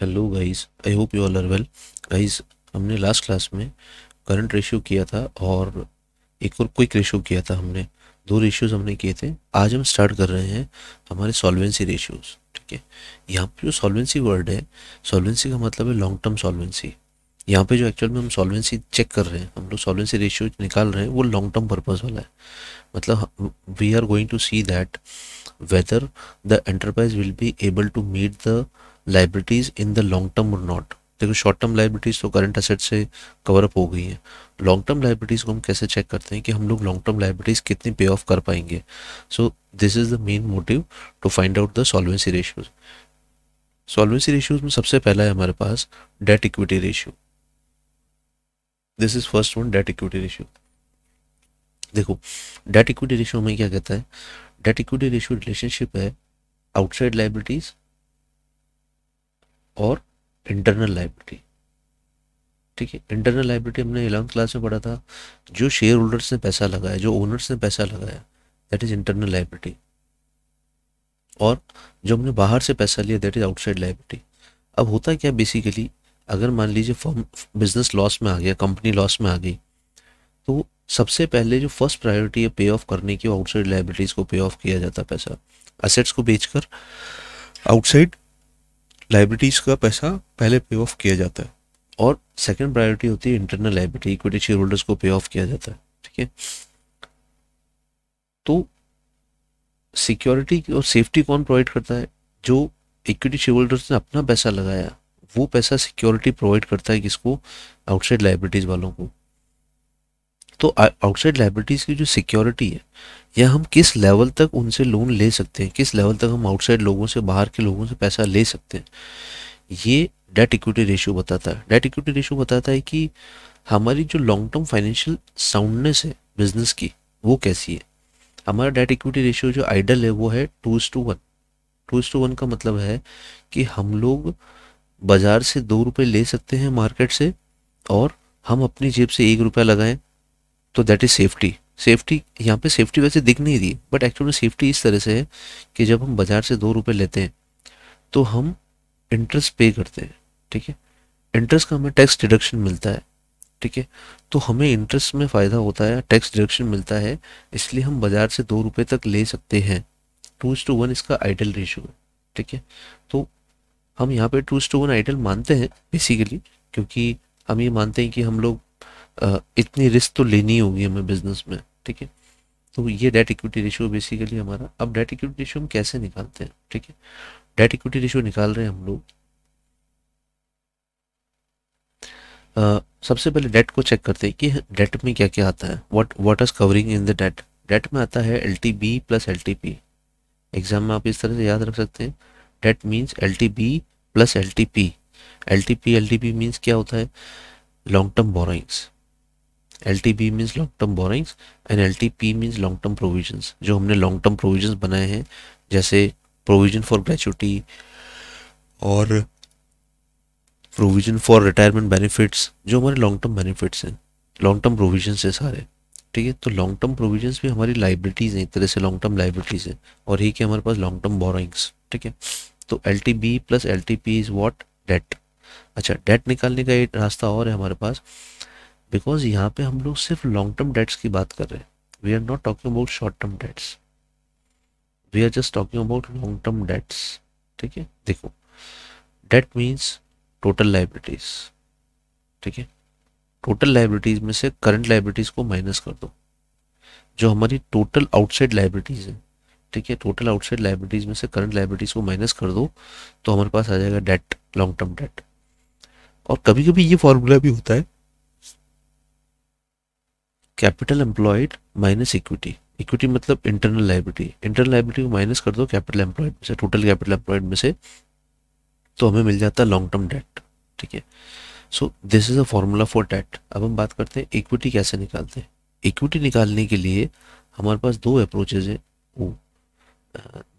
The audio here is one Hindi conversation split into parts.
Hello guys I hope you all are well guys हमने लास्ट क्लास में करंट रेशियो किया था और एक और क्विक रेशियो किया था हमने। दो रेशियोज हमने किए थे। आज हम स्टार्ट कर रहे हैं हमारे सॉल्वेंसी रेशियोज ठीक है? यहाँ पे जो सॉल्वेंसी वर्ड है सॉल्वेंसी का मतलब है लॉन्ग टर्म सॉल्वेंसी यहाँ पे जो एक्चुअल में हम सॉल्वेंसी चेक कर रहे हैं, हम लोग सॉल्वेंसी रेशियो निकाल रहे हैं, वो लॉन्ग टर्म पर्पज़ वाला है। मतलब we are going to see that whether the enterprise will be able to meet the liabilities in the long term और नॉट देखो शॉर्ट टर्म लाइबिलिटीज तो करंट असेट से कवर अप हो गई है। लॉन्ग टर्म लाइबिलिटीज को हम कैसे चेक करते हैं कि हम लोग लॉन्ग टर्म लाइबिलिटीज कितनी पे ऑफ़ कर पाएँगे? So this is the main motive to find out the solvency ratios solvency ratios में सबसे पहला है हमारे पास debt equity ratio this is first one debt equity ratio देखो डेट इक्विटी रेशियो में क्या कहता है? डेट इक्विटी रेशियो रिलेशनशिप है आउटसाइड लाइबिलिटीज और इंटरनल लाइबिलिटी ठीक है इंटरनल लाइबिलिटी हमने इलेवंथ क्लास में पढ़ा था, जो शेयर होल्डर्स ने पैसा लगाया, जो ओनर्स ने पैसा लगाया दैट इज़ इंटरनल लाइबिलिटी और जो हमने बाहर से पैसा लिया दैट इज़ आउटसाइड लाइबिलिटी अब होता क्या बेसिकली अगर मान लीजिए फर्म बिज़नेस लॉस में आ गया कंपनी लॉस में आ गई तो सबसे पहले जो फ़र्स्ट प्रायोरिटी है पे ऑफ़ करने की आउटसाइड लाइबिलिटीज को पे ऑफ़ किया जाता पैसा। असेट्स को बेचकर आउटसाइड लाइबिलिटीज का पैसा पहले पे ऑफ़ किया जाता है। और सेकंड प्रायोरिटी होती है internal liability equity share holders को पे ऑफ़ किया जाता है, ठीक है? तो सिक्योरिटी और सेफ्टी कौन प्रोवाइड करता है? जो इक्विटी शेयर होल्डर्स ने अपना पैसा लगाया, वो पैसा सिक्योरिटी प्रोवाइड करता है किसको? आउटसाइड लाइबिलिटीज वालों को। तो आउटसाइड लाइबिलिटीज की जो सिक्योरिटी है या हम किस लेवल तक उनसे लोन ले सकते हैं? किस लेवल तक हम आउटसाइड लोगों से, बाहर के लोगों से पैसा ले सकते हैं? ये डेट इक्विटी रेशियो बताता है। डेट इक्विटी रेशियो बताता है कि हमारी जो लॉन्ग टर्म फाइनेंशियल साउंडनेस है बिज़नेस की, वो कैसी है? हमारा डेट इक्विटी रेशियो जो आइडल है, वो है two is to one two is to one का मतलब है कि हम लोग बाज़ार से दो रुपये ले सकते हैं मार्केट से और हम अपनी जेब से एक रुपया लगाएँ तो दैट इज़ सेफ्टी सेफ्टी, यहाँ पे सेफ्टी वैसे दिख नहीं रही बट एक्चुअली सेफ्टी इस तरह से है कि जब हम बाज़ार से दो रुपये लेते हैं तो हम इंटरेस्ट पे करते हैं, ठीक है? इंटरेस्ट का हमें टैक्स डिडक्शन मिलता है, ठीक है? तो हमें इंटरेस्ट में फ़ायदा होता है टैक्स डिडक्शन मिलता है, इसलिए हम बाज़ार से दो रुपये तक ले सकते हैं। टू टू वन इसका आइडल रेशियो है, ठीक है? तो हम यहाँ पे टू टू वन आइडल मानते हैं बेसिकली क्योंकि हम ये मानते हैं कि हम लोग इतनी रिस्क तो लेनी होगी हमें बिज़नेस में, ठीक है? तो ये डेट इक्विटी रेशियो बेसिकली हमारा, अब डेट इक्विटी रेशियो हम कैसे निकालते हैं, ठीक है? डेट इक्विटी रेशियो निकाल रहे हैं हम लोग। सबसे पहले डेट को चेक करते हैं कि डेट में क्या क्या आता है। What what is covering in the debt debt में आता है L T B plus L T P exam में आप इस तरह से याद रख सकते हैं। Debt means L T B plus L T P L T P L T P means क्या होता है? Long term borrowings L T B means long term borrowings and L T P means long term provisions जो हमने लॉन्ग टर्म प्रोविजंस बनाए हैं, जैसे प्रोविज़न फॉर ग्रेचुटी और प्रोविज़न फॉर रिटायरमेंट बेनिफिट्स जो हमारे लॉन्ग टर्म बेनिफिट्स हैं लॉन्ग टर्म प्रोविजंस है सारे, ठीक है? तो लॉन्ग टर्म प्रोविजंस भी हमारी लाइबिलिटीज़ हैं, एक तरह से लॉन्ग टर्म लाइबिलिटीज़ हैं, और ही कि हमारे पास लॉन्ग टर्म बोरोइंग्स ठीक है? तो L T B plus L T P is what debt अच्छा डेट निकालने का एक रास्ता और है हमारे पास बिकॉज़ यहाँ पे हम लोग सिर्फ़ लॉन्ग टर्म डेट्स की बात कर रहे हैं. We are not talking about short term debts we are just talking about long term debts ठीक है? देखो डेट मीन्स टोटल लाइबिलिटीज ठीक है? टोटल लाइबिलिटीज में से करंट लाइबिलिटीज को माइनस कर दो. जो हमारी टोटल आउटसाइड लाइबिलिटीज है, ठीक है? टोटल आउटसाइड लाइबिलिटीज में से करंट लाइबिलिटीज को माइनस कर दो तो हमारे पास आ जाएगा डेट लॉन्ग टर्म डेट और कभी कभी ये फॉर्मूला भी होता है capital employed minus equity equity मतलब इंटरनल लाइबिलिटी इंटरनल लाइबिलिटी को माइनस कर दो कैपिटल एम्प्लॉयड में से टोटल कैपिटल एम्प्लॉयड में से तो हमें मिल जाता है लॉन्ग टर्म डेट ठीक है? So this is a formula for debt अब हम बात करते हैं इक्विटी कैसे निकालते हैं? इक्विटी निकालने के लिए हमारे पास दो अप्रोचेज है.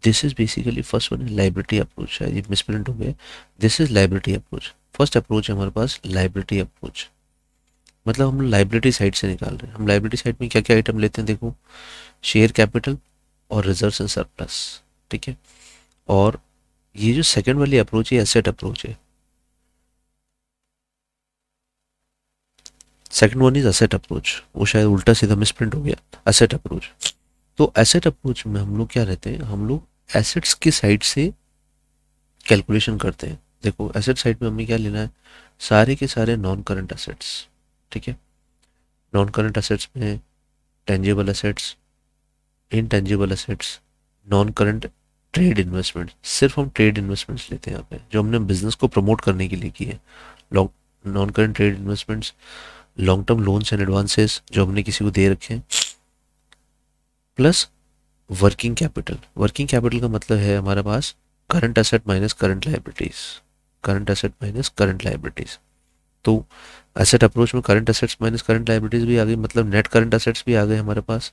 This is basically first one liability approach है ये मिसप्रिंट हो गया. This is liability approach first approach है हमारे पास लाइब्रेटी अप्रोच मतलब हम लाइब्रेरी साइड से निकाल रहे हैं। हम लाइब्रेरी साइड में क्या क्या आइटम लेते हैं देखो। शेयर कैपिटल और रिज़र्व एंड सरप्लस ठीक है? और ये जो सेकेंड वाली अप्रोच है एसेट अप्रोच है। Second one is asset approach वो शायद उल्टा सीधा मिसप्रिंट हो गया। असेट अप्रोच तो एसेट अप्रोच में हम लोग क्या रहते हैं? हम लोग एसेट्स की साइड से कैलकुलेशन करते हैं। देखो एसेट साइड में हमें क्या लेना है? सारे के सारे नॉन करंट एसेट्स ठीक है? नॉन करंट एसेट्स में tangible assets intangible assets non current trade investment सिर्फ़ हम ट्रेड इन्वेस्टमेंट्स लेते हैं यहाँ पे, जो हमने बिज़नेस को प्रमोट करने के लिए किए long non current trade investments long term loans and advances जो हमने किसी को दे रखे हैं। Plus working capital working capital का मतलब है हमारे पास current asset minus current liabilities current asset minus current liabilities तो एसेट अप्रोच में current assets minus current liabilities भी आ गई मतलब नेट करंट एसेट्स भी आ गए हमारे पास।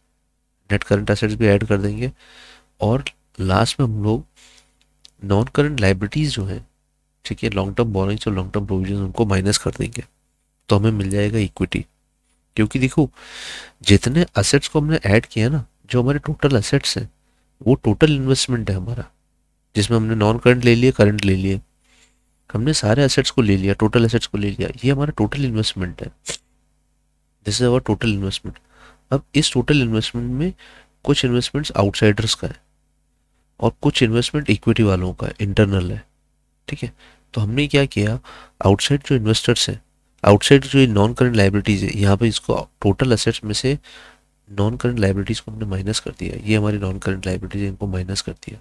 नेट करंट एसेट्स भी ऐड कर देंगे। और लास्ट में हम लोग नॉन करंट लाइबिलिटीज जो है, ठीक है लॉन्ग टर्म बोरिंग्स और लॉन्ग टर्म प्रोविज़न उनको माइनस कर देंगे। तो हमें मिल जाएगा इक्विटी क्योंकि देखो, जितने असेट्स को हमने ऐड किया ना, जो हमारे टोटल असेट्स हैं, वो टोटल इन्वेस्टमेंट है हमारा, जिसमें हमने नॉन करंट ले लिए करंट ले लिए। हमने सारे एसेट्स को ले लिया टोटल एसेट्स को ले लिया। ये हमारा टोटल इन्वेस्टमेंट है। This is our total investment अब इस टोटल इन्वेस्टमेंट में कुछ इन्वेस्टमेंट्स आउटसाइडर्स का है और कुछ इन्वेस्टमेंट इक्विटी वालों का इंटरनल है। ठीक है? तो हमने क्या किया? आउटसाइड जो इन्वेस्टर्स हैं आउटसाइड जो नॉन करंट लाइबिलिटीज है, यहाँ पे इसको टोटल असेट्स में से नॉन करंट लाइबिलिटीज को हमने माइनस कर दिया। ये हमारी नॉन करंट लाइबिलिटीज इनको माइनस कर दिया।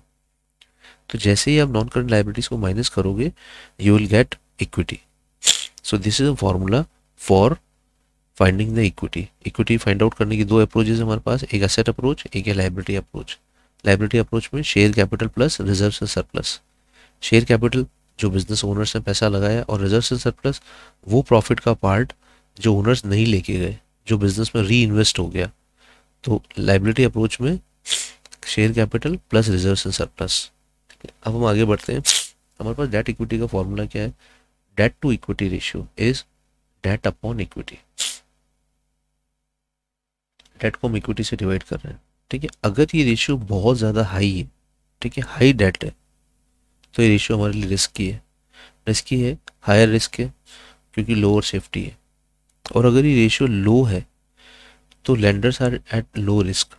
तो जैसे ही आप नॉन करंट लाइबिलिटीज को माइनस करोगे you will get equity so this is a formula for finding the equity equity find out करने की दो अप्रोचेज हमारे पास, एक असेट अप्रोच एक है लाइबिलिटी अप्रोच लाइबिलिटी अप्रोच में शेयर कैपिटल प्लस रिज़र्व से सरप्लस शेयर कैपिटल जो बिज़नेस ओनर्स ने पैसा लगाया और रिज़र्व से सरप्लस वो प्रॉफिट का पार्ट जो ओनर्स नहीं लेके गए, जो बिज़नेस में री इन्वेस्ट हो गया. तो लाइबिलिटी अप्रोच में शेयर कैपिटल प्लस रिज़र्व से सरप्लस अब हम आगे बढ़ते हैं। हमारे पास डेट इक्विटी का फॉर्मूला क्या है? Debt to equity ratio is debt upon equity debt को हम इक्विटी से डिवाइड कर रहे हैं। ठीक है? अगर ये रेशियो बहुत ज़्यादा हाई है, ठीक है? हाई डेट है तो ये रेशियो हमारे लिए रिस्की है। रिस्की है हायर रिस्क है, क्योंकि लोअर सेफ्टी है। और अगर ये रेशियो लो है तो lenders are at low risk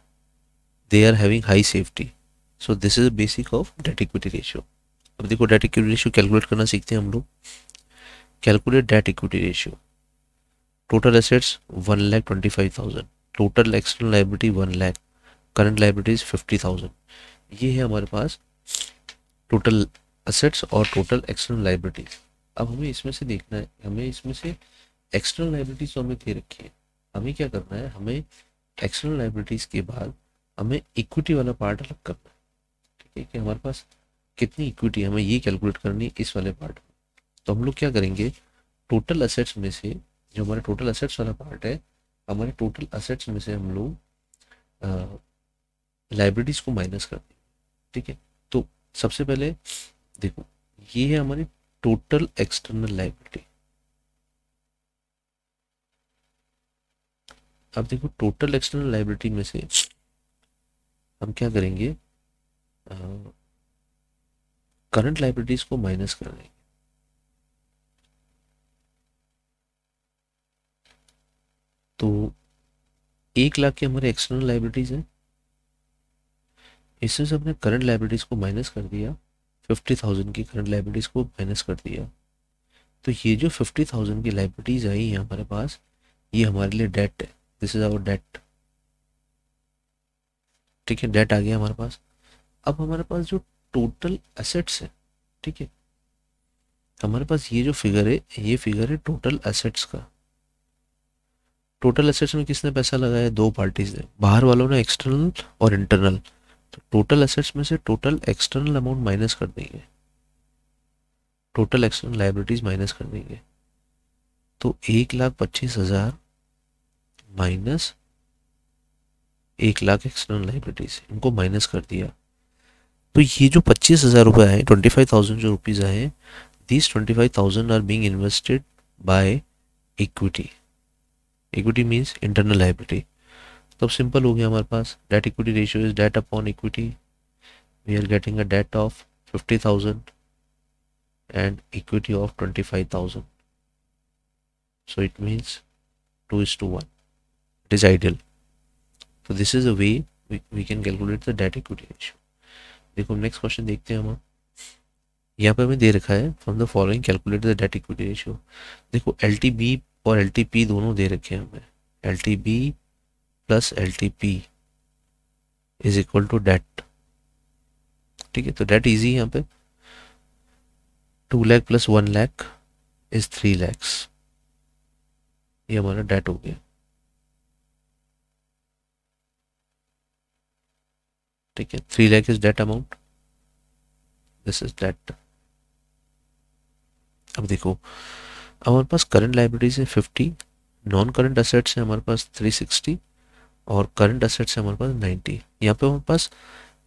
they are having high safety so this is basic of debt equity ratio अब देखो डेट इक्विटी रेशियो कैलकुलेट करना सीखते हैं हम लोग। Calculate debt equity ratio total assets one lakh twenty five thousand total external liability one lakh current liabilities fifty thousand ये है हमारे पास टोटल असेट्स और टोटल एक्सटर्नल लाइबिलिटीज अब हमें इसमें से देखना है। हमें इसमें से एक्सटर्नल लाइबिलिटीज तो हमें दे रखी है। हमें क्या करना है? हमें एक्सटर्नल लाइबिलिटीज के बाद हमें इक्विटी वाला पार्ट अलग करना है। है कि हमारे पास कितनी इक्विटी है, हमें ये कैलकुलेट करनी है इस वाले पार्ट में तो हम लोग क्या करेंगे टोटल असेट्स में से, जो हमारे टोटल असेट्स वाला पार्ट है, हमारे टोटल असेट्स में से हम लोग लाइब्रेरीज को माइनस कर देंगे, ठीक है? तो सबसे पहले, देखो, ये है हमारी टोटल एक्सटर्नल लाइब्रेरी अब देखो टोटल एक्सटर्नल लाइब्रेरी में से हम क्या करेंगे करंट लाइब्रेरीज को माइनस कर देंगे। तो एक लाख के हमारे एक्सटर्नल लाइब्रेरीज हैं। इसमें से हमने करंट लाइब्रेरीज को माइनस कर दिया फिफ्टी थाउज़ेंड की करंट लाइब्रेरीज को माइनस कर दिया। तो ये जो फिफ्टी थाउज़ेंड की लाइब्रेरीज आई है हमारे पास, ये हमारे लिए डेट है। दिस इज़ आवर डेट ठीक है डेट आ गया हमारे पास। अब हमारे पास जो टोटल एसेट्स है, ठीक है? हमारे पास ये जो फिगर है, ये फिगर है टोटल एसेट्स का। टोटल एसेट्स में किसने पैसा लगाया? दो पार्टीज़ ने। बाहर वालों ने एक्सटर्नल और इंटरनल तो टोटल एसेट्स में से टोटल एक्सटर्नल अमाउंट माइनस कर देंगे। टोटल एक्सटर्नल लाइबिलिटीज माइनस कर देंगे। तो एक लाख पच्चीस हज़ार माइनस एक लाख एक्सटर्नल लाइबिलिटीज इनको माइनस कर दिया। तो ये जो पच्चीस हज़ार रुपये है ट्वेंटी फाइव थाउज़ेंड जो रुपीज़ आए this twenty five thousand are being invested by equity equity means internal liability तो अब सिंपल हो गया हमारे पास। Debt equity ratio is debt upon equity we are getting a debt of fifty thousand and equity of twenty five thousand so it means two is to one it is ideal तो this is a way we can calculate the debt equity ratio देखो नेक्स्ट क्वेश्चन देखते हैं हम यहाँ पे हमें दे रखा है from the following calculate the debt equity ratio देखो एल और एलटीपी दोनों दे रखे हैं हमें। L T B plus L is equal to debt ठीक है तो डेट इजी यहाँ पे। Two lakh plus one lakh is three lakhs ये हमारा डेट हो गया। ठीक है three lakh is debt amount this is debt अब देखो, हमारे पास करंट लाइब्रेरीज है फिफ्टी नॉन करंट असेट्स है हमारे पास थ्री सिक्सटी और करंट असेट्स है हमारे पास नाइन्टी यहाँ पे हमारे पास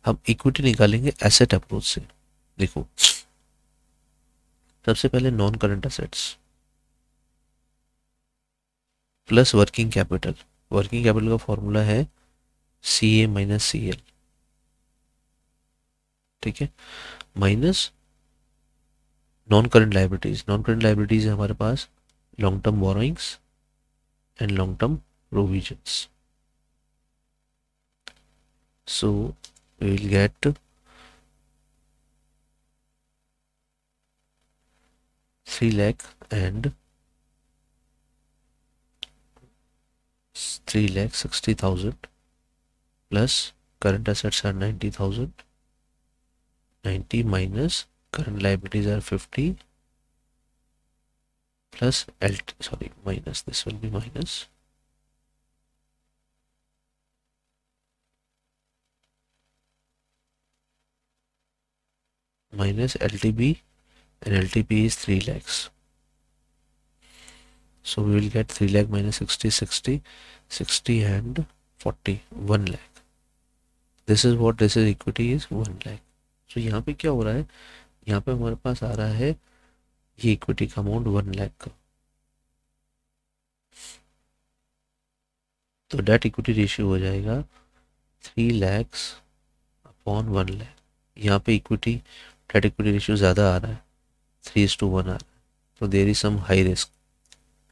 हम इक्विटी निकालेंगे एसेट अप्रोच से। देखो, सबसे पहले non current assets plus working capital working capital का फॉर्मूला है C A minus C L ठीक है? Minus non current liabilities non current liabilities है हमारे पास long term borrowings and long term provisions so we will get 3 lakh and 3 lakh 60,000 plus current assets are 90,000 90 minus current liabilities are 50 plus L sorry minus this will be minus minus LTB and LTB is 3 lakhs. So we will get 3 lakh minus 60, 60, 60 and 40, 1 lakh. This is what this is equity is 1 lakh. So यहाँ पे क्या हो रहा है? यहाँ पे हमारे पास आ रहा है ये इक्विटी का अमाउंट वन लाख का। तो डेट इक्विटी रेशियो हो जाएगा three lakhs upon one lakh यहाँ पे इक्विटी डेट इक्विटी रेशियो ज़्यादा आ रहा है थ्री इज़ टू वन आ रहा है। तो there is some high risk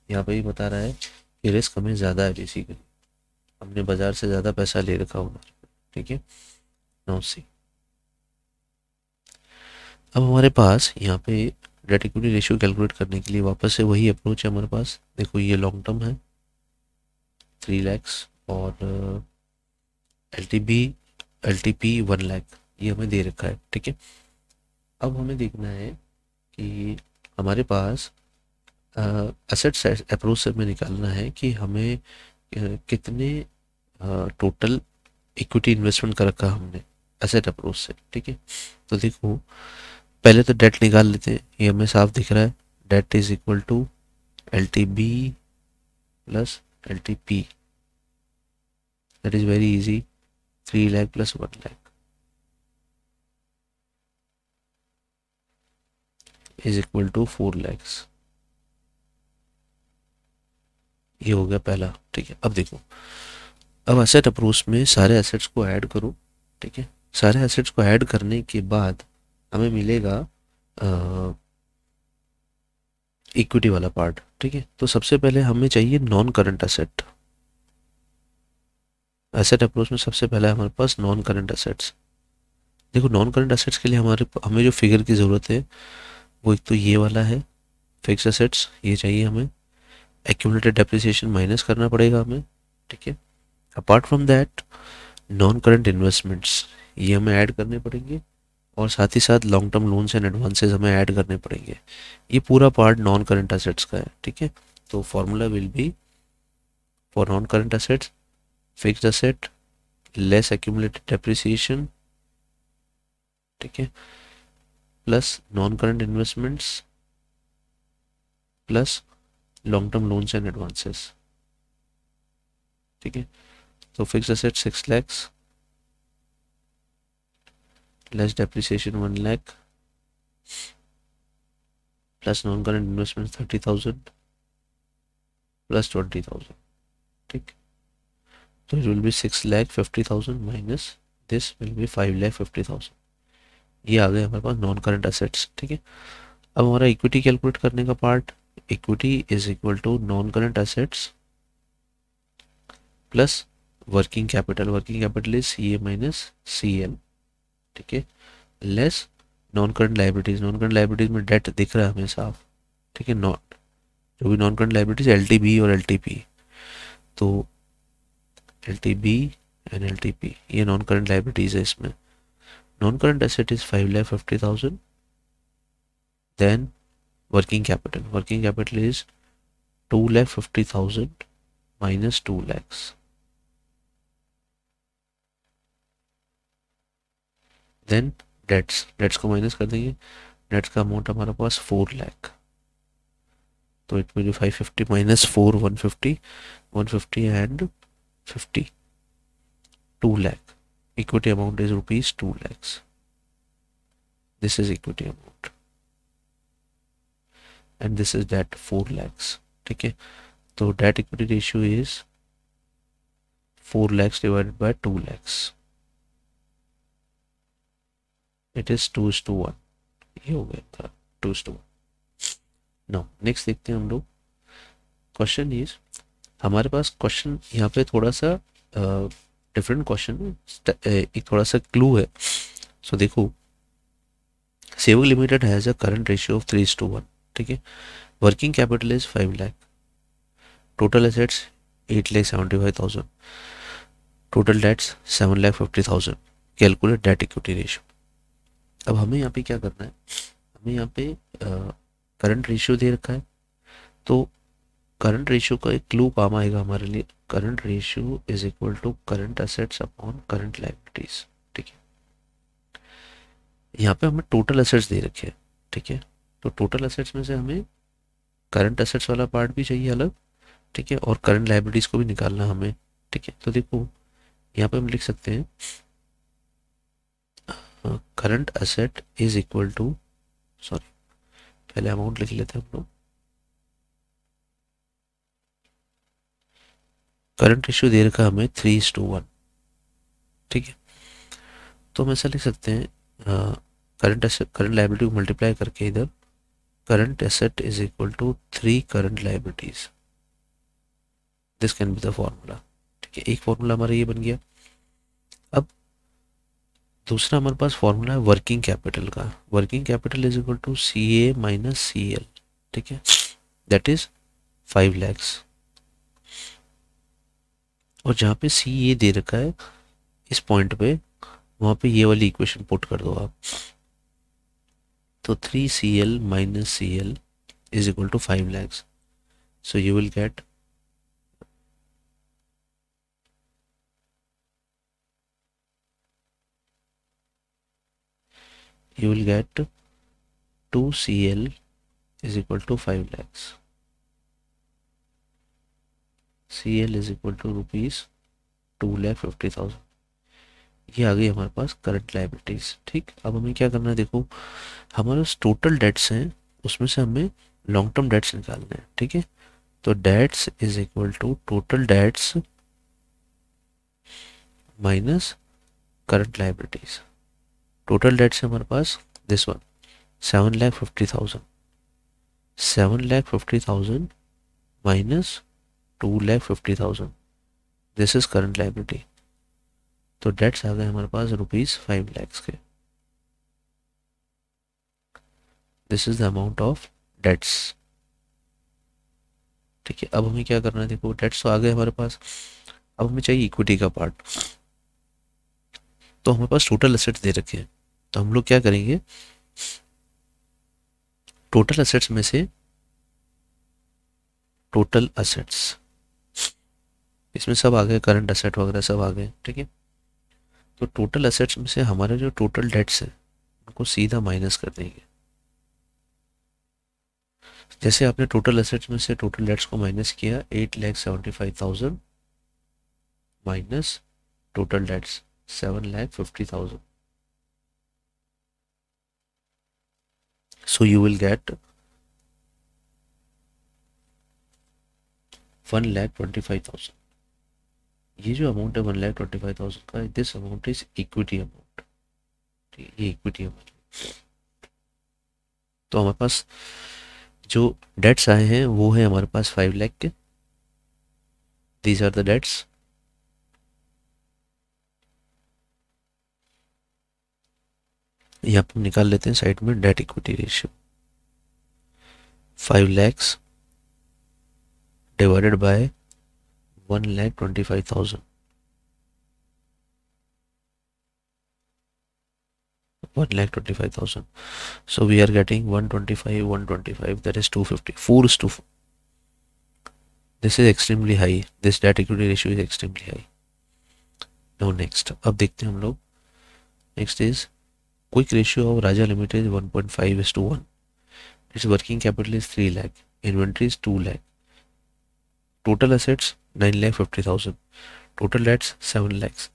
यहाँ पे भी बता रहा है कि रिस्क हमें ज़्यादा है बेसिकली हमने बाज़ार से ज़्यादा पैसा ले रखा होगा। ठीक है? नौ सी अब हमारे पास यहाँ पे डेट इक्विटी रेशियो कैलकुलेट करने के लिए वापस से वही अप्रोच है हमारे पास। देखो ये लॉन्ग टर्म है थ्री लैक्स और L T B L T P one lakh ये हमें दे रखा है, ठीक है? अब हमें देखना है कि हमारे पास एसेट अप्रोच से हमें निकालना है कि हमें कितने टोटल इक्विटी इन्वेस्टमेंट कर रखा हमने एसेट अप्रोच से, ठीक है? तो देखो पहले तो डेट निकाल लेते हैं। ये हमें साफ़ दिख रहा है। Debt is equal to L T B plus L T P that is very easy three lakh plus one lakh is equal to four lakhs ये हो गया पहला। ठीक है, अब देखो। अब एसेट अप्रोच में सारे एसेट्स को ऐड करो। ठीक है? सारे एसेट्स को ऐड करने के बाद हमें मिलेगा इक्विटी वाला पार्ट ठीक है? तो सबसे पहले हमें चाहिए non current asset asset approach में सबसे पहले हमारे पास नॉन करंट एसेट्स देखो नॉन करंट असेट्स के लिए हमारे हमें जो फिगर की ज़रूरत है, वो एक तो ये वाला है फिक्स असेट्स ये चाहिए हमें. एक्यूमलेटेड डेप्रिसिएशन माइनस करना पड़ेगा हमें, ठीक है? Apart from that non current investments ये हमें ऐड करने पड़ेंगे. और साथ ही साथ long term loans and advances हमें ऐड करने पड़ेंगे। ये पूरा पार्ट नॉन करंट असेट्स का है, ठीक है? तो formula will be for non current assets fixed asset less accumulated depreciation ठीक है? Plus non-current investments, plus long-term loans and advances, ठीक है? तो fix asset six lakhs lakh plus non current investment thirty thousand plus twenty thousand ठीक? It will be six lakh fifty thousand minus this will be five lakh fifty thousand ये आ गए हमारे पास नॉन करंट असेट्स ठीक है? अब हमारा इक्विटी कैलकुलेट करने का part equity is equal to non current assets plus working capital working capital is C A minus C L ठीक है? Less non current liabilities non current liabilities में डेट दिख रहा है हमें साफ़। ठीक है? नॉट जो भी नॉन करंट लाइब्रेटीज एल और पी तो बी एंड एल ये नॉन करंट लाइब्रेटीज है इसमें। Non current asset is five lakh fifty thousand then working capital working capital is two lakh fifty thousand minus two lakhs then debts debts को माइनस कर देंगे। डेट्स का अमाउंट हमारे पास फोर लैख तो it will five fifty minus four one fifty one fifty and fifty two lakh equity amount is rupees two lakhs this is equity amount and this is debt four lakhs ठीक है? तो debt equity ratio is four lakhs divided by two lakhs it is two to one ये हो गया था two to one no next देखते हैं हम लोग. क्वेश्चन इज़ हमारे पास क्वेश्चन यहाँ पे थोड़ा सा डिफरेंट क्वेश्चन एक थोड़ा सा क्लू है. सो so, देखो Save Limited has a current ratio of three is to one ठीक है? Working capital is five lakh total assets eight lakh seventy five thousand total debts seven lakh fifty thousand calculate debt equity ratio अब हमें यहाँ पे क्या करना है? हमें यहाँ पे करंट रेशियो दे रखा है। तो करंट रेशियो का एक क्लू काम आएगा हमारे लिए। Current ratio is equal to current assets upon current liabilities ठीक है? यहाँ पे हमें टोटल असेट्स दे रखे हैं। ठीक है? तो टोटल असेट्स में से हमें करंट असेट्स वाला पार्ट भी चाहिए अलग। ठीक है? और करंट लाइबिलिटीज को भी निकालना हमें। ठीक है? तो देखो, यहाँ पे हम लिख सकते हैं current asset is equal to sorry पहले अमाउंट लिख लेते हैं हम लोग। करंट इश्यू दे रखा हमें थ्री इज़ टू वन ठीक है? तो हम ऐसा लिख सकते हैं करंट करंट लाइबिलिटी को मल्टीप्लाई करके इधर current asset is equal to three current liabilities this can be the formula ठीक है? एक फॉर्मूला हमारा ये बन गया। दूसरा हमारे पास फॉर्मूला है वर्किंग कैपिटल का। Working capital is equal to C A minus C L ठीक है? दैट इज़ फाइव लैक्स और जहाँ पे सी ए दे रखा है, इस पॉइंट पे, वहाँ पे ये वाली इक्वेशन पुट कर दो आप। तो three C L minus C L is equal to five lakhs so you will get you will get 2cl is equal to 5 lakhs. Cl is equal to rupees two lakh fifty thousand ये आ गई हमारे पास करंट लाइबिलिटीज ठीक? अब हमें क्या करना है, देखो, हमारे पास टोटल डेट्स हैं, उसमें से हमें लॉन्ग टर्म डेट्स निकालने हैं, ठीक है? तो debts is equal to total debts minus current liabilities total debts है हमारे पास this one seven lakh fifty thousand seven lakh fifty thousand minus two lakh fifty thousand this is current liability तो डेट्स आ गए हमारे पास रुपीज़ फाइव लैक्स के. This is the amount of debts ठीक है, अब हमें क्या करना है? देखो डेट्स तो आ गए हमारे पास. अब हमें चाहिए इक्विटी का पार्ट तो हमारे पास टोटल एसेट्स दे रखे हैं. तो हम लोग क्या करेंगे? टोटल असेट्स में से टोटल असेट्स इसमें सब आ गए करंट असेट वगैरह सब आ गए, ठीक है? तो टोटल असेट्स में से हमारे जो टोटल डेट्स हैं, उनको सीधा माइनस कर देंगे। जैसे आपने टोटल असेट्स में से टोटल डेट्स को माइनस किया eight lakh seventy five thousand minus total debts seven lakh fifty thousand so you will get 1 lakh 25,000 ये जो अमाउंट है one lakh twenty five thousand का this amount is equity amount ये इक्विटी अमाउंट तो हमारे पास जो डेट्स आए हैं वो है हमारे पास फाइव लैख के। दीज आर द डेट्स यहाँ पर निकाल लेते हैं साइड में debt equity ratio five lakhs divided by one lakh twenty five thousand one lakh twenty five thousand so we are getting one twenty five one twenty five that is two fifty four is to this is extremely high this debt equity ratio is extremely high no next अब देखते हैं हम लोग। Next is quick ratio of Raja Limited is 1.5 is to 1 its working capital is 3 lakh inventory is 2 lakh total assets 9 lakh 50 thousand total debts 7 lakhs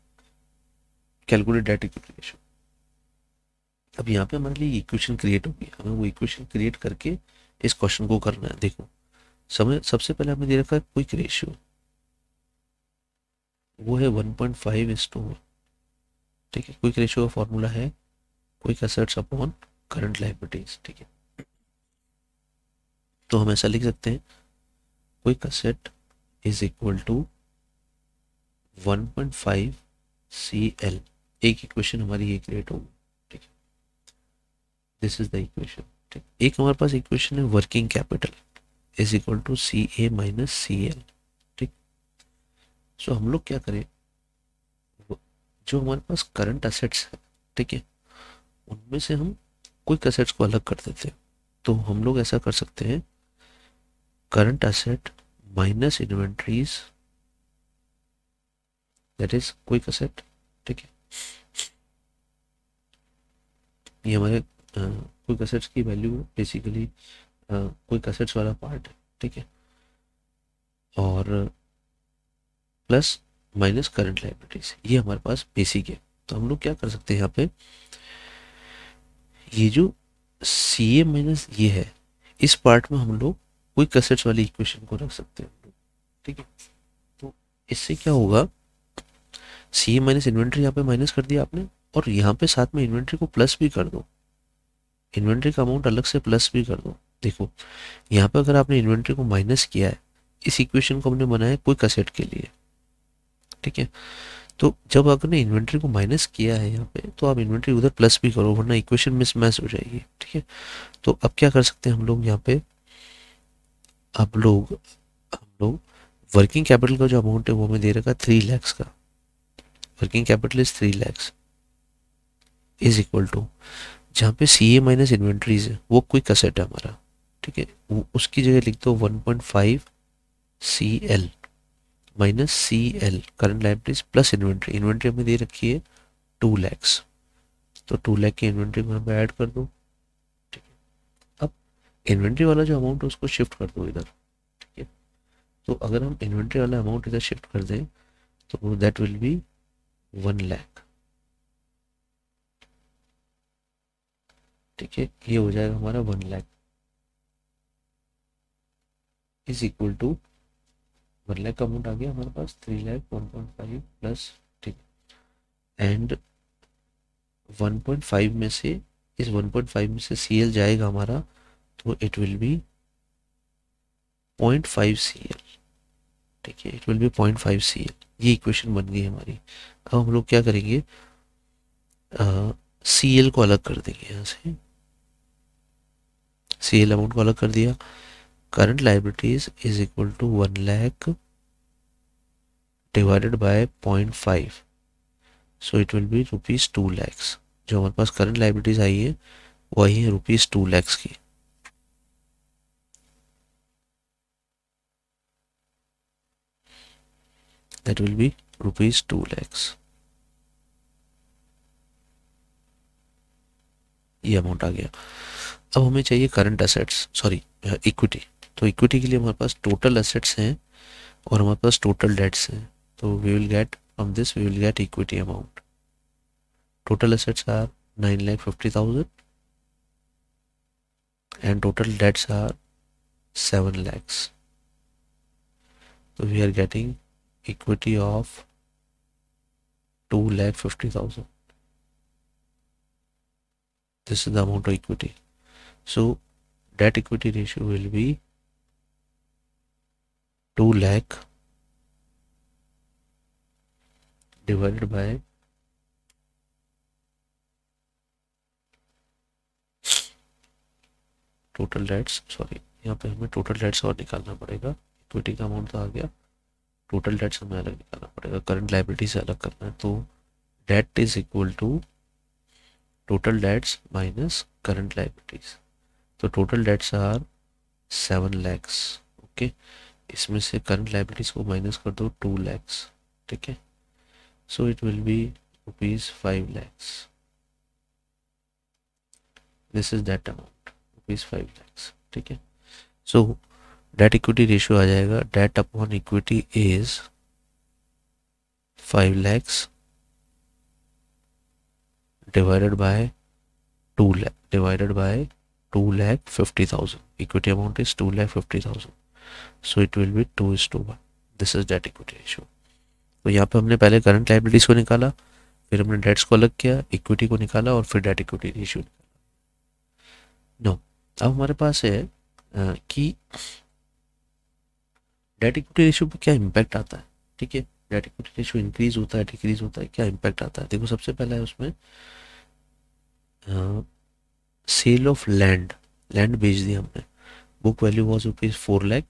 calculate debt equity ratio अब यहाँ पे हमारे लिए इक्वेशन क्रिएट होगी हमें वो इक्वेशन क्रिएट करके इस क्वेश्चन को करना है देखो समय सबसे पहले हमें दे रखा है क्विक रेशियो वो है 1.5 पॉइंट फाइव इस टू ठीक है क्विक रेशियो का फॉर्मूला है quick assets upon current liabilities ठीक है? तो हम ऐसा लिख सकते हैं quick asset is equal to 1.5 C L एक इक्वेशन हमारी ये क्रिएट होगी, ठीक है? दिस इज़ द इक्वेशन ठीक एक हमारे पास इक्वेशन है working capital is equal to C A minus C L ठीक? सो हम लोग क्या करें? जो हमारे पास करंट असेट्स है, ठीक है? उनमें से हम क्विक असेट्स को अलग कर देते हैं। तो हम लोग ऐसा कर सकते हैं current asset minus inventories that is quick asset ठीक है? ये हमारे कोई कसेट्स की वैल्यू बेसिकली कोई कसेट्स वाला पार्ट है, ठीक है? और प्लस माइनस करंट लाइबिलिटीज ये हमारे पास बेसिक है। तो हम लोग क्या कर सकते हैं यहाँ पे? ये जो सी ए माइनस ये है, इस पार्ट में हम लोग कोई कसेट्स वाली इक्वेशन को रख सकते हैं। ठीक है? तो इससे क्या होगा? सी ए माइनस इन्वेंट्री यहाँ पे माइनस कर दिया आपने, और यहाँ पे साथ में इन्वेंट्री को प्लस भी कर दो। इन्वेंट्री का अमाउंट अलग से प्लस भी कर दो। देखो, यहाँ पे अगर आपने इन्वेंट्री को माइनस किया है, इस इक्वेशन को हमने बनाया कोई असेट के लिए। ठीक है? तो जब आपने इन्वेंट्री को माइनस किया है यहाँ पे तो आप इन्वेंट्री उधर प्लस भी करो, वरना इक्वेशन मिसमैच हो जाएगी, ठीक है? तो अब क्या कर सकते हैं हम लोग यहाँ पे आप लोग, हम लोग वर्किंग कैपिटल का जो अमाउंट है वो हमें दे रखा थ्री लैक्स का। Working capital is three lakhs is equal to जहाँ पे सी ए माइनस इन्वेंट्रीज है, वो क्विक असेट है हमारा, ठीक है? उसकी जगह लिख दो one point five C L minus C L current liabilities plus inventory inventory हमें दे रखी है टू लैक्स तो टू लैख की इन्वेंट्री को हमें ऐड कर दो। ठीक है। अब इन्वेंट्री वाला जो अमाउंट है उसको शिफ्ट कर दो इधर। ठीक है। तो अगर हम इन्वेंट्री वाला अमाउंट इधर शिफ्ट कर दें तो that will be one lakh ठीक है। ये हो जाएगा हमारा one lakh is equal to one lakh का अमाउंट आ गया हमारे पास three lakh one point five plus ठीक। एंड वन पॉइंट फाइव में से, इस वन पॉइंट फाइव में से सी एल जाएगा हमारा तो it will be point five C L ठीक है it will be point five C L ये इक्वेशन बन गई हमारी। अब हम लोग क्या करेंगे? सी एल को अलग कर देंगे यहाँ से। सी एल अमाउंट को अलग कर दिया। Current liabilities is equal to one lakh divided by point five so it will be rupees two lakhs जो हमारे पास करंट लाइबिलिटीज आई है वो आई है रुपीज़ टू लैक्स की। That will be rupees 2 lakhs. ये अमाउंट आ गया। अब हमें चाहिए करंट असेट्स सॉरी इक्विटी तो इक्विटी के लिए हमारे पास टोटल असेट्स हैं और हमारे पास टोटल डेट्स हैं। तो we will get from this we will get equity amount total assets are nine lakh fifty thousand and total debts are seven lakhs तो we are getting equity of two lakh fifty thousand this is the amount of equity. So, debt equity ratio will be 2 lakh divided by total debts, sorry, यहाँ पे हमें टोटल डेट्स और निकालना पड़ेगा। इक्विटी का अमाउंट तो आ गया। टोटल डेट्स हमें अलग निकालना पड़ेगा। करंट लाइबिलिटी से अलग करना है तो debt is equal to total debts minus current liabilities तो total debts are seven lakhs okay इसमें से करंट लाइबिलिटीज को माइनस कर दो टू लैक्स ठीक है? So it will be rupees five lakhs this is that amount rupees five lakhs ठीक है? सो डेट इक्विटी रेशियो आ जाएगा। Debt upon equity is five lakhs divided by two lakh divided by two lakh fifty thousand equity amount is two lakh fifty thousand so it will be two is to one this is debt equity ratio तो यहाँ पे हमने पहले करंट लाइबिलिटीज को निकाला, फिर हमने डेट्स को अलग किया इक्विटी को निकाला और फिर डेट इक्विटी रेशियो निकाला। नो अब हमारे पास है कि डेट इक्विटी रेशियो पे क्या इम्पैक्ट आता है? ठीक है? डेट इक्विटी रेशियो इंक्रीज होता है डिक्रीज होता है, क्या इम्पैक्ट आता है? देखो, सबसे पहला है उसमें सेल ऑफ़ लैंड लैंड बेच दी हमने। Book value was rupees four lakh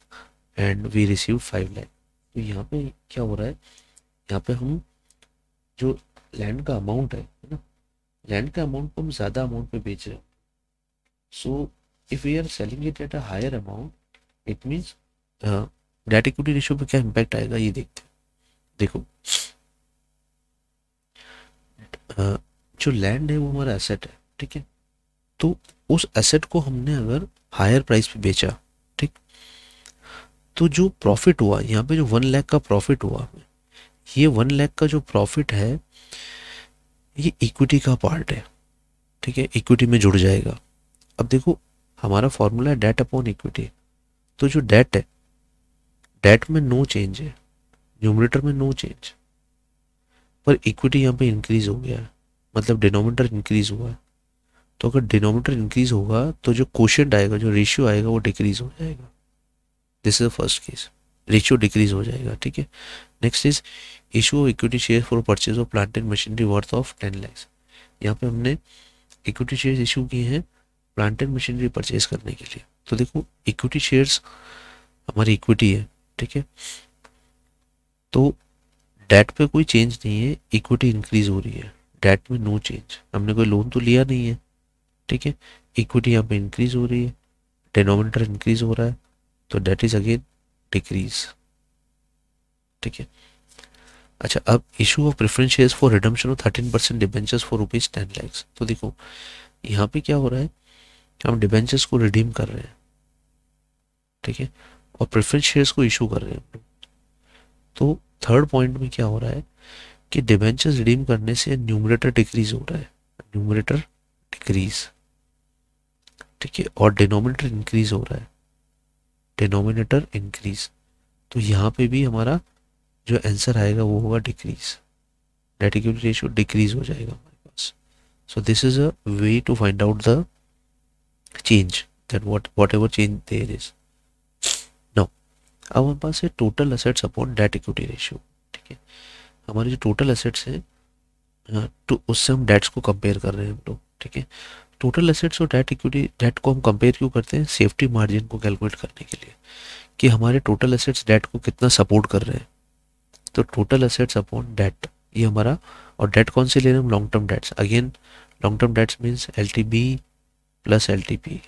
and we receive five lakh तो यहाँ पे क्या हो रहा है? यहाँ पे हम जो लैंड का अमाउंट है ना? लैंड का अमाउंट को हम ज़्यादा अमाउंट पे बेच रहे हैं। So if we are selling it at a higher amount it means debt equity ratio पे क्या इम्पैक्ट आएगा? ये देखते हैं। देखो। Uh, जो लैंड है वो हमारा एसेट है ठीक है? तो उस एसेट को हमने अगर हायर प्राइस पे बेचा, ठीक? तो जो प्रॉफिट हुआ, यहाँ पे जो वन लाख का प्रॉफिट हुआ, ये वन लाख का जो प्रॉफिट है, ये इक्विटी का पार्ट है, ठीक है? इक्विटी में जुड़ जाएगा। अब देखो, हमारा फॉर्मूला है डेट अपॉन इक्विटी तो जो डेट है डेट में नो चेंज है न्यूमरेटर में नो चेंज पर इक्विटी यहाँ पे इंक्रीज हो गया है मतलब डिनोमीटर इंक्रीज हुआ है। तो अगर डिनोमीटर इंक्रीज होगा तो जो क्वेश्चन आएगा, जो रेशियो आएगा, वो डिक्रीज हो जाएगा। This is the first case ratio decrease हो जाएगा, ठीक है? Next is issue of equity share for purchase of plant and machinery worth of ten lakhs यहाँ पे हमने इक्विटी शेयर इशू किए हैं प्लांट एंड मशीनरी परचेज करने के लिए। तो देखो इक्विटी शेयर्स हमारी इक्विटी है, ठीक है? तो डेट पे कोई चेंज नहीं है इक्विटी इंक्रीज हो रही है। डेट में नो चेंज हमने कोई लोन तो लिया नहीं है। ठीक है इक्विटी यहाँ पे इंक्रीज हो रही है डिनोमिनेटर इंक्रीज हो रहा है तो डेट इज़ अगेन डिक्रीज ठीक है? अच्छा अब issue of preference shares for redemption of thirteen percent debentures for rupees ten lakhs तो देखो, यहाँ पे क्या हो रहा है? हम डिबेंचर्स को रिडीम कर रहे हैं। ठीक है? और प्रेफरेंस शेयर्स को इशू कर रहे हैं। तो थर्ड पॉइंट में क्या हो रहा है? कि डिबेंचर्स रिडीम करने से न्यूमरेटर डिक्रीज हो रहा है। न्यूमरेटर डिक्रीज ठीक है और डिनोमिनेटर इंक्रीज हो रहा है। डिनोमिनेटर इंक्रीज तो यहाँ पे भी हमारा जो आंसर आएगा वो होगा decrease debt equity ratio decrease हो जाएगा हमारे पास। So this is a way to find out the change that what whatever change there is no अब हमारे पास है total assets upon debt equity ratio ठीक है? हमारे जो टोटल असेट्स हैं तो उससे हम डेट्स को कंपेयर कर रहे हैं हम लोग। ठीक है? टोटल एसेट्स और डेट इक्विटी डेट को हम कंपेयर क्यों करते हैं? सेफ्टी मार्जिन को कैलकुलेट करने के लिए कि हमारे टोटल एसेट्स डेट को कितना सपोर्ट कर रहे हैं। तो टोटल एसेट्स अपॉन डेट ये हमारा और डेट कौन से ले रहे हैं? Long term debts again long term debts means L T B plus L T P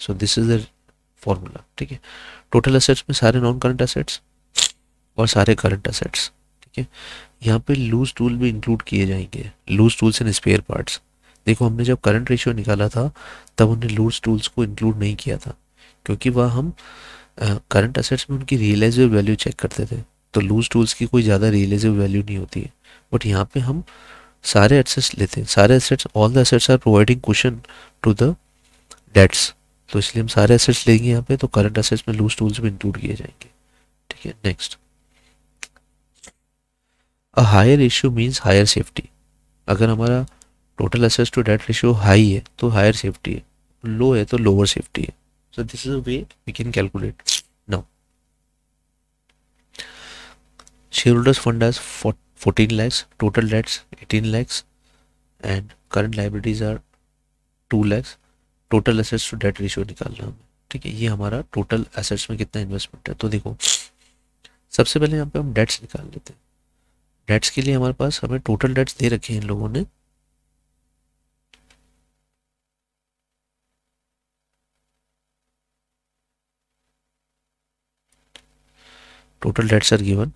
so this is the formula ठीक है? टोटल एसेट्स में सारे नॉन करंट एसेट्स और सारे करंट एसेट्स ठीक है? यहाँ पे लूज टूल भी इंक्लूड किए जाएँगे। Loose tools and spare parts देखो, हमने जब करंट रेशियो निकाला था, तब उन्हें लूज टूल्स को इंक्लूड नहीं किया था, क्योंकि वह हम करंट असेट्स में उनकी रियलाइजेबल वैल्यू चेक करते थे। तो लूज टूल्स की कोई ज़्यादा रियलाइजेबल वैल्यू नहीं होती है। बट यहाँ पे हम सारे एसेट्स लेते हैं। सारे assets all the assets are providing question to the debts तो इसलिए हम सारे एसेट्स लेंगे यहाँ पे तो करंट एसेट्स में लूज टूल्स भी इंक्लूड किए जाएँगे। ठीक है next a higher ratio means higher safety अगर हमारा total assets to debt ratio high है तो हायर सेफ्टी है लो है तो लोअर सेफ्टी है। So this is way we can calculate now share holders fund has 14 lakhs, total debts 18 lakhs, and current liabilities are 2 lakhs total assets to debt ratio निकालना हमें। ठीक है, ये हमारा टोटल एसेट्स में कितना इन्वेस्टमेंट है? तो देखो, सबसे पहले यहाँ पे हम डेट्स निकाल लेते हैं। डेट्स के लिए हमारे पास हमें टोटल डेट्स दे रखे हैं इन लोगों ने। टोटल डेट्स आर गिवन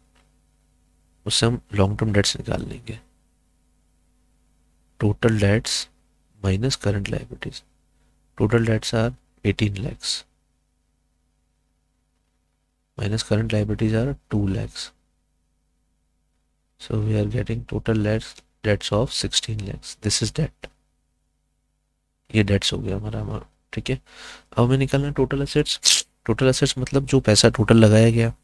उससे हम लॉन्ग टर्म डेट्स निकाल लेंगे। Total debts minus current liabilities total debts are 18 lakhs. Minus current liabilities are 2 lakhs. So, we are getting total debts debts of 16 lakhs. This is debt. ये डेट्स हो गया हमारा हमारा। ठीक है? अब हमें निकालना टोटल एसेट्स टोटल एसेट्स मतलब जो पैसा टोटल लगाया गया।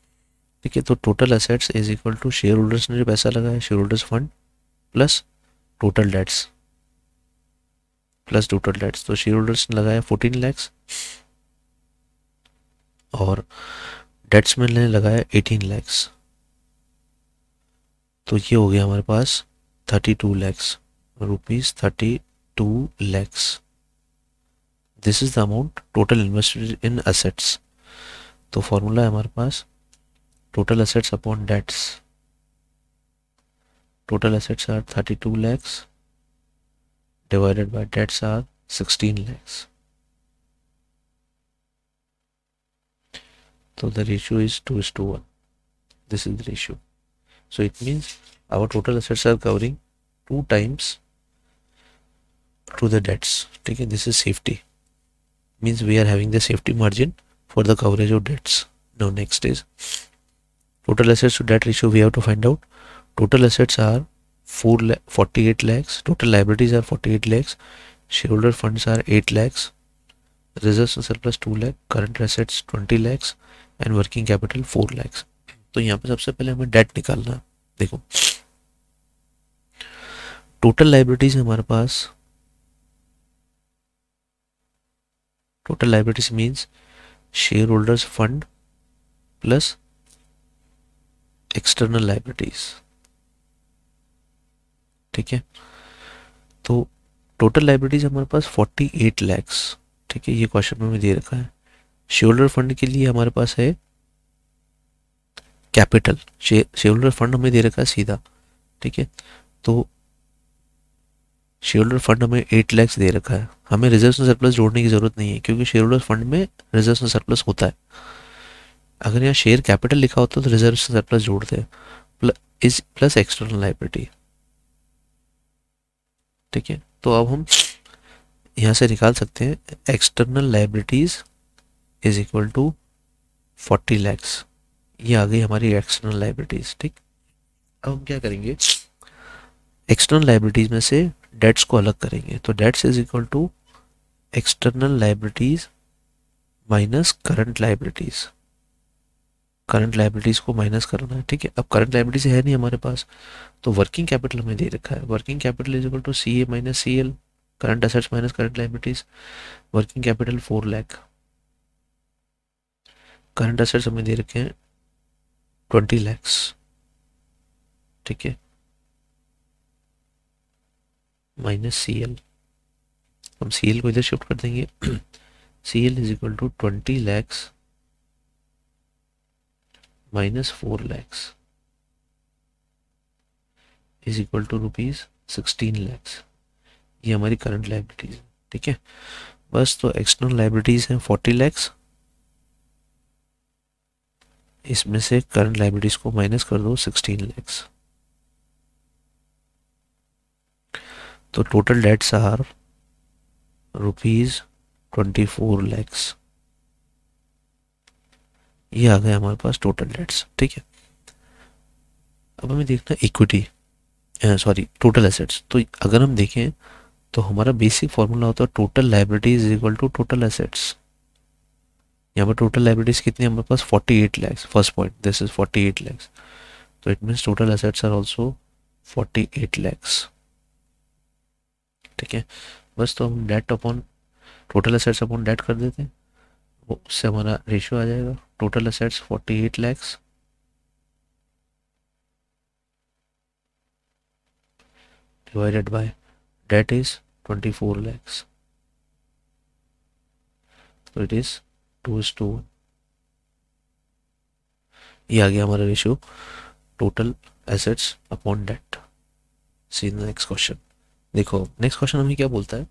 ठीक है तो total assets is equal to share holders ने जो पैसा लगाया share holders fund plus total debts plus total debts तो शेयर होल्डर्स ने लगाया फोर्टीन लैक्स और डेट्स में ने लगाया एटीन लैक्स तो ये हो गया हमारे पास thirty two lakhs rupees thirty two lakhs this is the amount total invested in assets तो फॉर्मूला है हमारे पास total assets upon debts. Total assets are 32 lakhs. Divided by debts are 16 lakhs. So the ratio is 2 is to 1 this is the ratio. So it means our total assets are covering two times to the debts. Okay this is safety. Means we are having the safety margin for the coverage of debts. Now next is total assets to debt ratio we have to find out. Total assets are 4 lakh, 48 lakhs total liabilities are 48 lakhs shareholder funds are 8 lakhs reserves and surplus 2 lakh current assets 20 lakhs and working capital 4 lakhs तो यहाँ पे सबसे पहले हमें डेट निकालना है देखो टोटल लाइबिलिटीज हमारे पास total liabilities means share holders fund plus external liabilities ठीक है? तो टोटल लाइब्रेरीज हमारे पास 48 लैक्स ठीक है? ये क्वेश्चन में दे रखा है। शेयर फंड के लिए हमारे पास है कैपिटल शेयर फंड हमें दे रखा है सीधा। ठीक है? तो शेयर फंड हमें एट लैक्स दे रखा है। हमें रिज़र्व सरप्लस जोड़ने की ज़रूरत नहीं है, क्योंकि शेयर फंड में रिज़र्व सरप्लस होता है। अगर यहाँ शेयर कैपिटल लिखा होता तो रिज़र्व से सरप्लस जोड़ते इज़ प्लस एक्सटर्नल लाइबिलिटी ठीक है? तो अब हम यहाँ से निकाल सकते हैं external liabilities is equal to forty lakhs ये आ गई हमारी एक्सटर्नल लाइबिलिटीज ठीक? अब हम क्या करेंगे? एक्सटर्नल लाइबिलिटीज में से डेट्स को अलग करेंगे। तो debts is equal to external liabilities minus current liabilities current liabilities को माइनस करना है, ठीक है? अब करंट लाइबिलिटीज है नहीं हमारे पास तो वर्किंग कैपिटल हमें दे रखा है। Working capital is equal to C A minus C L current assets minus current liabilities working capital four lakh current assets हमें दे रखे हैं ट्वेंटी लैक्स ठीक है? माइनस सी एल हम सी एल को इधर शिफ्ट कर देंगे। C L is equal to twenty lakhs minus four lakhs is equal to rupees sixteen lakhs ये हमारी करंट लाइबिलिटीज ठीक है? बस तो एक्सटर्नल लाइबिलिटीज हैं फोर्टी लैक्स इसमें से करंट लाइबिलिटीज को माइनस कर दो सिक्सटीन लैक्स तो total debts are rupees twenty four lakhs ये आ गया हमारे पास टोटल डेट्स ठीक है? अब हमें देखना इक्विटी सॉरी टोटल एसेट्स तो अगर हम देखें तो हमारा बेसिक फॉर्मूला होता है total liability is equal to total assets यहाँ पर टोटल लाइब्रेटीज कितनी हमारे पास 48 lakhs first point this is 48 lakhs तो it means total assets are also 48 lakhs ठीक है? बस तो हम debt upon total assets upon debt कर देते हैं। उससे हमारा रेशियो आ जाएगा। Total assets 48 lakhs divided by debt is 24 lakhs तो it is two is to ये आ गया हमारा ratio total assets upon debt see next question देखो नेक्स्ट क्वेश्चन हमें क्या बोलता है?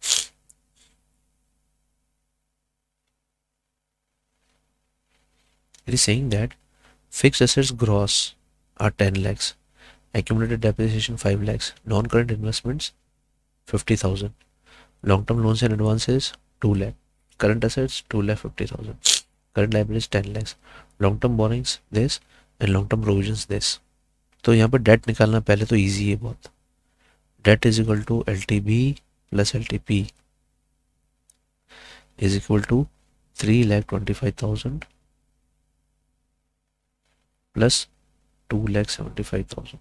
It is saying that fixed assets gross are 10 lakhs, accumulated depreciation 5 lakhs, non-current investments 50,000, long-term loans and advances 2 lakh, current assets 2 lakh 50,000, current liabilities 10 lakhs, long-term borrowings this and long-term provisions this. तो यहाँ पर डेट निकालना पहले तो इजी है बहुत debt is equal to L T B plus L T P is equal plus 2 lakh 75,000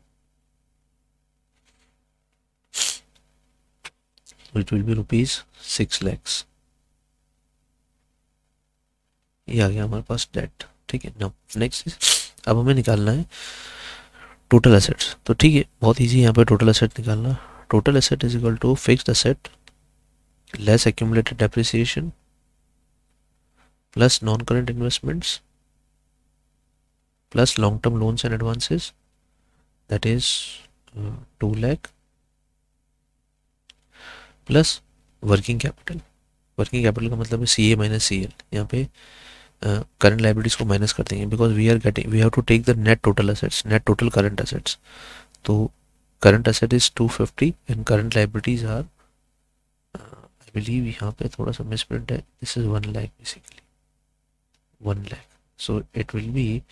it will be rupees 6 lakhs. ये आ गया हमारे पास डेट ठीक है? नाउ नेक्स्ट अब हमें निकालना है टोटल एसेट्स तो ठीक है बहुत इजी यहाँ पे टोटल एसेट निकालना। Total asset is equal to fixed asset less accumulated depreciation plus non current investments plus long term loans and advances that is uh, 2 lakh plus working capital working capital का मतलब सी ए माइनस सी एल यहाँ पे करंट uh, को माइनस कर देंगे because we are getting we have to take the net total assets net total current assets तो current asset is 250 and current liabilities are I believe यहाँ पे थोड़ा सा मिसप्रिंट है. This is one lakh basically one lakh so it will be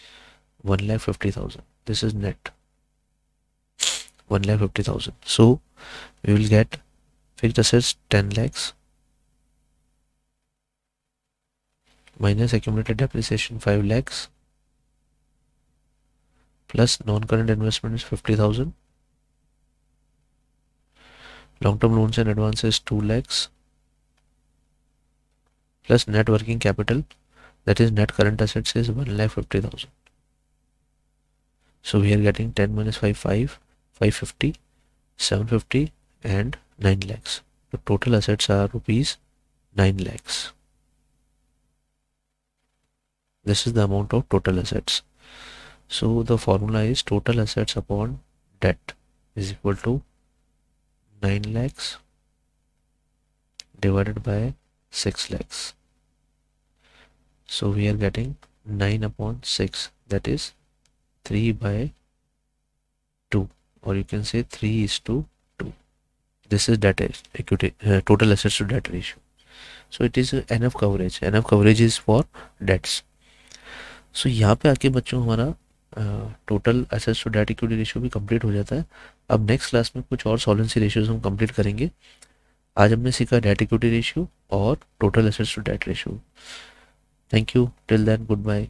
one lakh fifty thousand. This is net. One lakh fifty thousand. So we will get fixed assets ten lakhs minus accumulated depreciation five lakhs plus non-current investment is fifty thousand. Long-term loans and advances two lakhs plus net working capital that is net current assets is one lakh fifty thousand. So we are getting 10 minus 5, 5, 550, 750 and 9 lakhs. The total assets are rupees 9 lakhs. This is the amount of total assets. So the formula is total assets upon debt is equal to 9 lakhs divided by 6 lakhs. So we are getting 9 upon 6 that is 3 by 2 or you can say 3 is to 2 this is debt equity uh, total assets to debt ratio. So it is enough coverage. Enough coverage is for debts. So यहाँ पे आके बच्चों हमारा total assets to debt equity ratio भी कंप्लीट हो जाता है। अब नेक्स्ट क्लास में कुछ और सॉलेंसी रेशियोज हम कंप्लीट करेंगे। आज हमने सीखा डेट इक्विटी रेशियो और total assets to debt ratio thank you till then goodbye